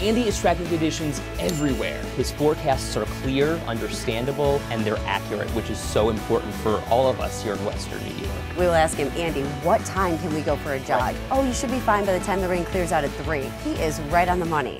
Andy is tracking conditions everywhere. His forecasts are clear, understandable, and they're accurate, which is so important for all of us here in Western New York. We will ask him, Andy, what time can we go for a jog? Oh, you should be fine by the time the rain clears out at 3. He is right on the money.